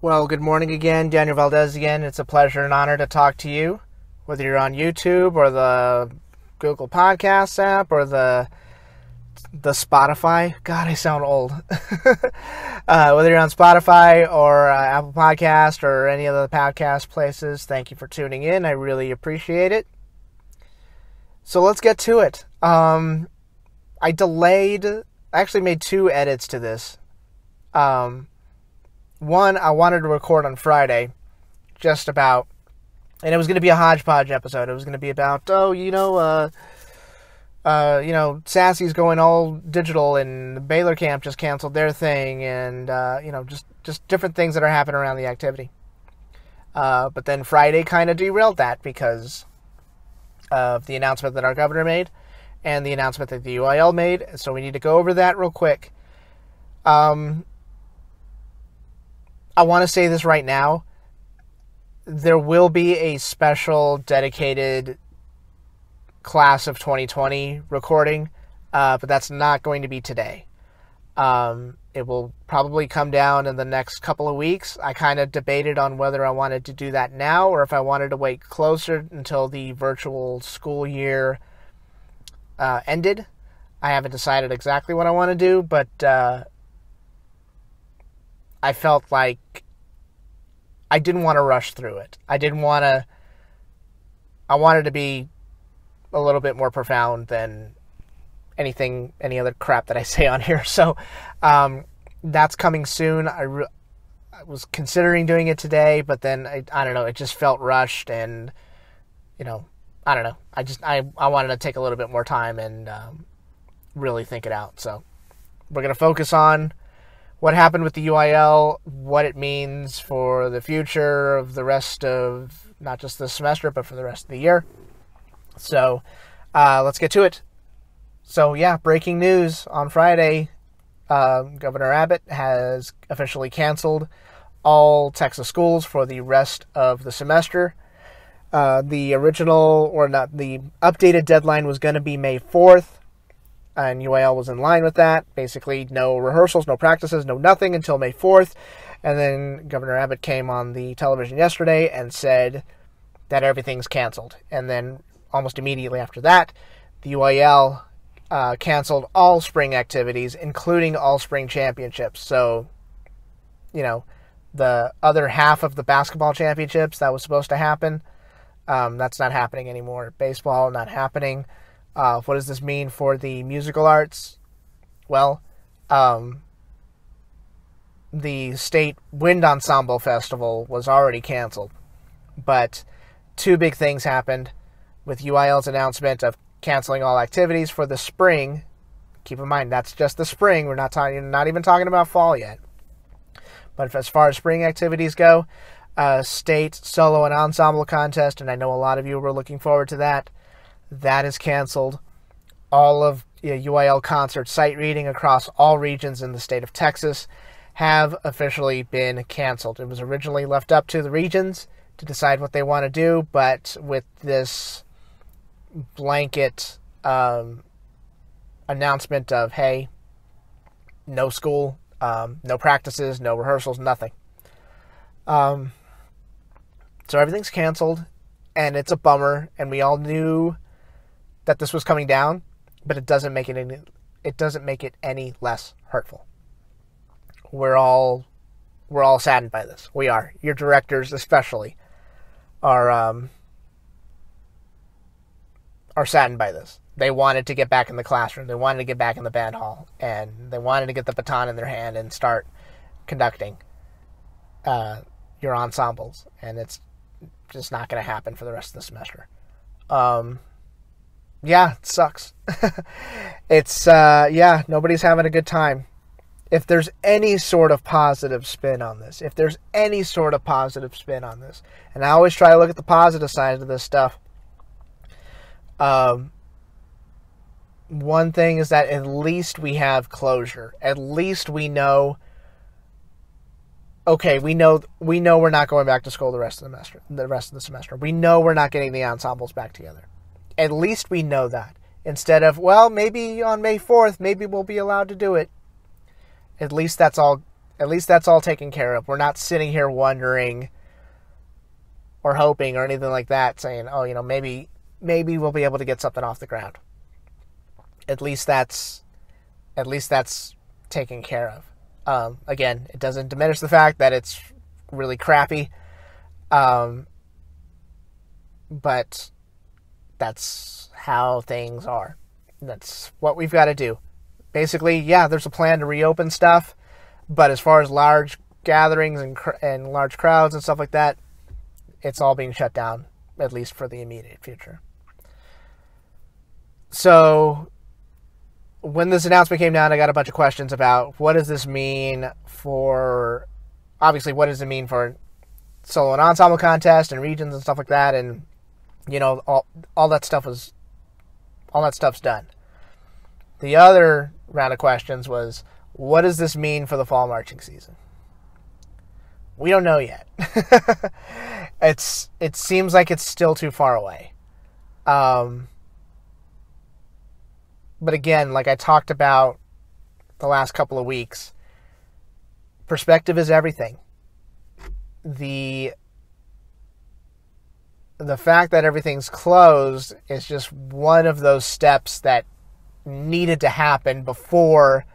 Well, good morning again. Daniel Valdez again. It's a pleasure and honor to talk to you, whether you're on YouTube or the Google Podcasts app or the the Spotify. God, I sound old. uh, whether you're on Spotify or uh, Apple Podcast or any of the podcast places, thank you for tuning in. I really appreciate it. So let's get to it. Um, I delayed. I actually made two edits to this. Um, one, I wanted to record on Friday, just about, and it was going to be a hodgepodge episode. It was going to be about, oh, you know, uh, uh, you know, Sassy's going all digital, and Baylor camp just canceled their thing, and uh, you know, just just different things that are happening around the activity. Uh, but then Friday kind of derailed that because of the announcement that our governor made and the announcement that the UIL made. So we need to go over that real quick. Um, I want to say this right now. There will be a special dedicated class of 2020 recording, uh, but that's not going to be today. Um, it will probably come down in the next couple of weeks. I kind of debated on whether I wanted to do that now or if I wanted to wait closer until the virtual school year uh, ended. I haven't decided exactly what I want to do, but uh, I felt like I didn't want to rush through it. I didn't want to. I wanted to be a little bit more profound than anything, any other crap that I say on here. So um, that's coming soon. I, re- I, was considering doing it today, but then I, I don't know. It just felt rushed, and you know, I don't know. I just I I wanted to take a little bit more time and um, really think it out. So we're gonna focus on what happened with the UIL, what it means for the future of the rest of not just the semester, but for the rest of the year. So uh, let's get to it. So, yeah, breaking news on Friday uh, Governor Abbott has officially canceled all Texas schools for the rest of the semester. Uh, the original, or not, the updated deadline was going to be May 4th and UIL was in line with that. Basically, no rehearsals, no practices, no nothing until May 4th. And then Governor Abbott came on the television yesterday and said that everything's canceled. And then almost immediately after that, the UIL uh, canceled all spring activities, including all spring championships. So, you know, the other half of the basketball championships that was supposed to happen, um, that's not happening anymore. Baseball, not happening. Uh, what does this mean for the musical arts? Well, um, the state wind ensemble festival was already canceled, but two big things happened with UIL's announcement of canceling all activities for the spring. Keep in mind that's just the spring. We're not talking, not even talking about fall yet. But as far as spring activities go, uh, state solo and ensemble contest, and I know a lot of you were looking forward to that. That is canceled. All of you know, UIL concert sight reading across all regions in the state of Texas have officially been canceled. It was originally left up to the regions to decide what they want to do, but with this blanket um, announcement of, hey, no school, um, no practices, no rehearsals, nothing. Um, so everything's canceled, and it's a bummer, and we all knew that this was coming down, but it doesn't make it any it doesn't make it any less hurtful. We're all we're all saddened by this. We are. Your directors especially are um are saddened by this. They wanted to get back in the classroom. They wanted to get back in the band hall and they wanted to get the baton in their hand and start conducting uh, your ensembles and it's just not going to happen for the rest of the semester. Um, yeah, it sucks. it's uh, yeah, nobody's having a good time. If there's any sort of positive spin on this, if there's any sort of positive spin on this, and I always try to look at the positive side of this stuff. Um, one thing is that at least we have closure. At least we know. Okay, we know we know we're not going back to school the rest of the semester. The rest of the semester, we know we're not getting the ensembles back together at least we know that. Instead of, well, maybe on May 4th, maybe we'll be allowed to do it. At least that's all At least that's all taken care of. We're not sitting here wondering or hoping or anything like that, saying, "Oh, you know, maybe maybe we'll be able to get something off the ground." At least that's at least that's taken care of. Um, again, it doesn't diminish the fact that it's really crappy, um, but that's how things are. That's what we've got to do. Basically, yeah, there's a plan to reopen stuff, but as far as large gatherings and and large crowds and stuff like that, it's all being shut down at least for the immediate future. So when this announcement came down, I got a bunch of questions about what does this mean for obviously what does it mean for solo and ensemble contest and regions and stuff like that and you know all all that stuff was all that stuff's done. The other round of questions was what does this mean for the fall marching season? We don't know yet. it's it seems like it's still too far away. Um, but again, like I talked about the last couple of weeks, perspective is everything. The the fact that everything's closed is just one of those steps that needed to happen before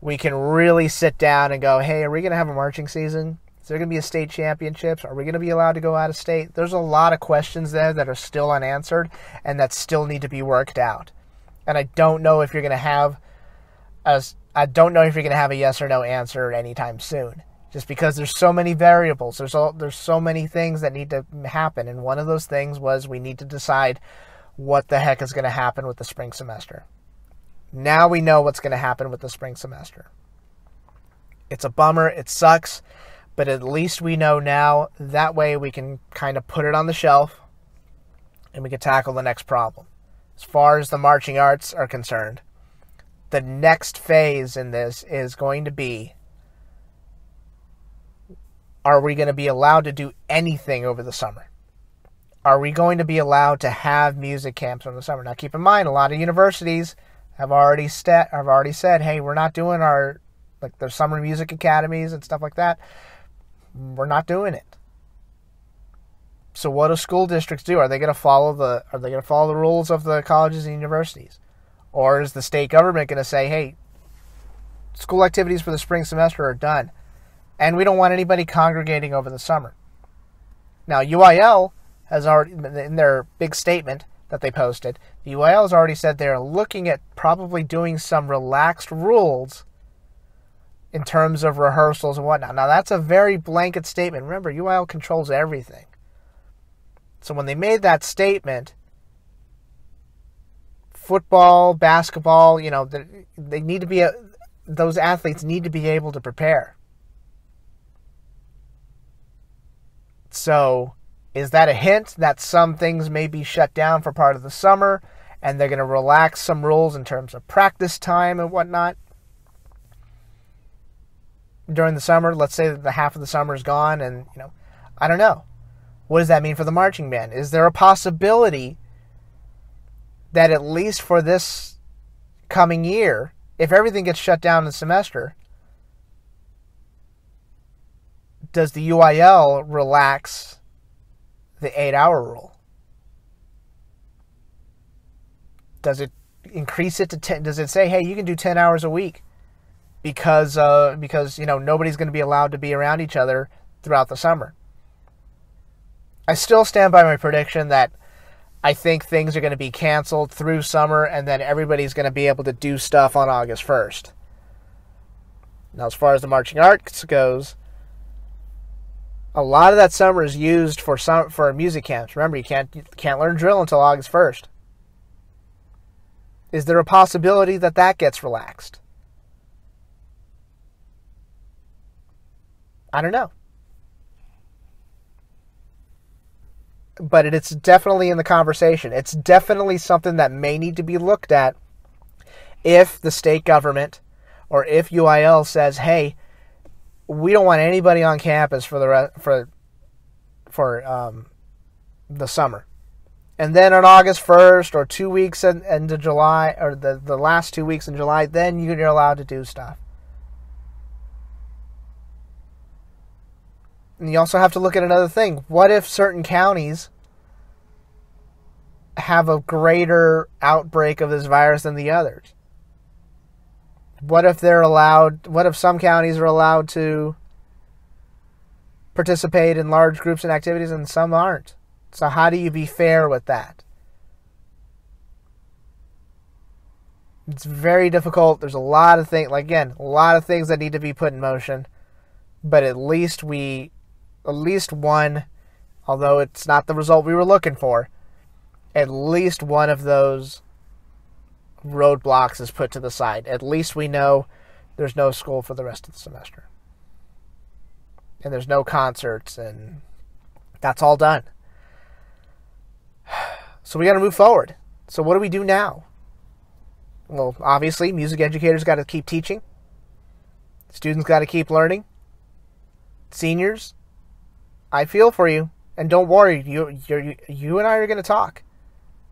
we can really sit down and go, hey, are we going to have a marching season? Is there going to be a state championships? Are we going to be allowed to go out of state? There's a lot of questions there that are still unanswered and that still need to be worked out. And I don't know if you're going to have as I don't know if you're going to have a yes or no answer anytime soon. Just because there's so many variables, there's all, there's so many things that need to happen, and one of those things was we need to decide what the heck is going to happen with the spring semester. Now we know what's going to happen with the spring semester. It's a bummer. It sucks. But at least we know now. That way we can kind of put it on the shelf and we can tackle the next problem. As far as the marching arts are concerned, the next phase in this is going to be are we going to be allowed to do anything over the summer? Are we going to be allowed to have music camps over the summer? Now, keep in mind, a lot of universities have already st- have already said, "Hey, we're not doing our like their summer music academies and stuff like that. We're not doing it." So, what do school districts do? Are they going to follow the Are they going to follow the rules of the colleges and universities, or is the state government going to say, "Hey, school activities for the spring semester are done, and we don't want anybody congregating over the summer"? Now, UIL has already in their big statement that they posted, the UIL has already said they're looking at probably doing some relaxed rules in terms of rehearsals and whatnot. Now, that's a very blanket statement. Remember, UIL controls everything. So when they made that statement, football, basketball, you know, they need to be, a, those athletes need to be able to prepare. So is that a hint that some things may be shut down for part of the summer and they're going to relax some rules in terms of practice time and whatnot? During the summer, let's say that the half of the summer is gone, and you know, I don't know. What does that mean for the marching band? Is there a possibility that at least for this coming year, if everything gets shut down in the semester, does the UIL relax the eight hour rule? Does it increase it to 10? Does it say, hey, you can do 10 hours a week because, uh, because you know, nobody's going to be allowed to be around each other throughout the summer? I still stand by my prediction that I think things are going to be canceled through summer and then everybody's going to be able to do stuff on August 1st. Now, as far as the marching arts goes, a lot of that summer is used for some for music camps. Remember, you can't you can't learn drill until August first. Is there a possibility that that gets relaxed? I don't know. But it's definitely in the conversation. It's definitely something that may need to be looked at if the state government or if UIL says, hey, we don't want anybody on campus for the re- for for um, the summer. And then on August 1st or two weeks in, into July or the, the last two weeks in July, then you're allowed to do stuff. And you also have to look at another thing. What if certain counties have a greater outbreak of this virus than the others? What if they're allowed, what if some counties are allowed to participate in large groups and activities and some aren't? So, how do you be fair with that? It's very difficult. There's a lot of things, like, again, a lot of things that need to be put in motion. But at least we, at least one, although it's not the result we were looking for, at least one of those roadblocks is put to the side. At least we know there's no school for the rest of the semester. And there's no concerts, and that's all done. So we got to move forward. So, what do we do now? Well, obviously, music educators got to keep teaching. Students got to keep learning. Seniors, I feel for you, and don't worry. You, you, you and I are going to talk.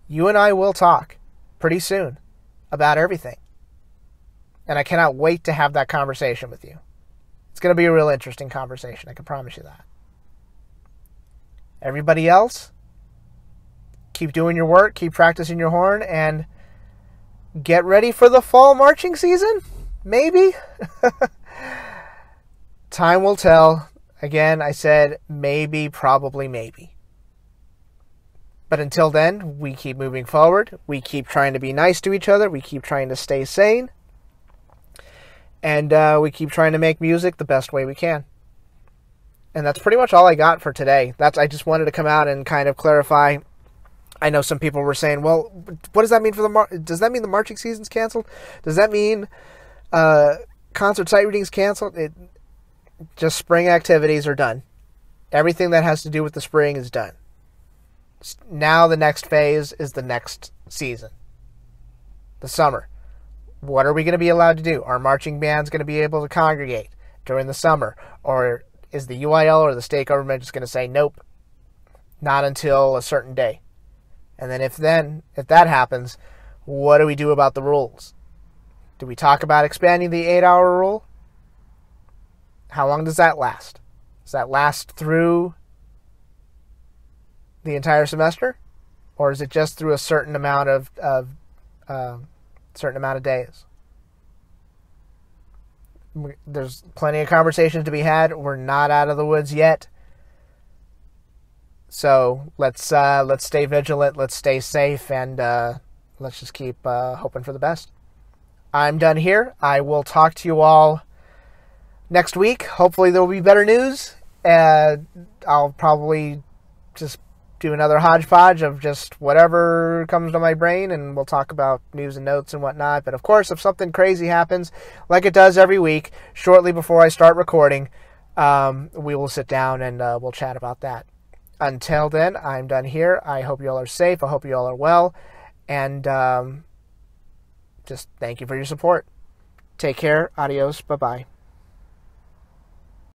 You and I will talk pretty soon about everything, and I cannot wait to have that conversation with you. It's going to be a real interesting conversation. I can promise you that. Everybody else, keep doing your work, keep practicing your horn, and get ready for the fall marching season? Maybe? Time will tell. Again, I said maybe, probably, maybe. But until then, we keep moving forward. We keep trying to be nice to each other. We keep trying to stay sane. And uh, we keep trying to make music the best way we can. And that's pretty much all I got for today. That's I just wanted to come out and kind of clarify I know some people were saying, well, what does that mean for the mar- does that mean the marching season's canceled? Does that mean uh, concert sight readings canceled? It just spring activities are done. Everything that has to do with the spring is done. Now the next phase is the next season. The summer. What are we going to be allowed to do? Are marching bands going to be able to congregate during the summer or is the UIL or the state government just going to say nope? Not until a certain day. And then if then if that happens, what do we do about the rules? Do we talk about expanding the 8-hour rule? How long does that last? Does that last through the entire semester, or is it just through a certain amount of, of uh, certain amount of days? There's plenty of conversations to be had. We're not out of the woods yet. So let's uh, let's stay vigilant, let's stay safe, and uh, let's just keep uh, hoping for the best. I'm done here. I will talk to you all next week. Hopefully, there will be better news. Uh, I'll probably just do another hodgepodge of just whatever comes to my brain, and we'll talk about news and notes and whatnot. But of course, if something crazy happens, like it does every week, shortly before I start recording, um, we will sit down and uh, we'll chat about that. Until then, I'm done here. I hope you all are safe. I hope you all are well. And um, just thank you for your support. Take care. Adios. Bye bye.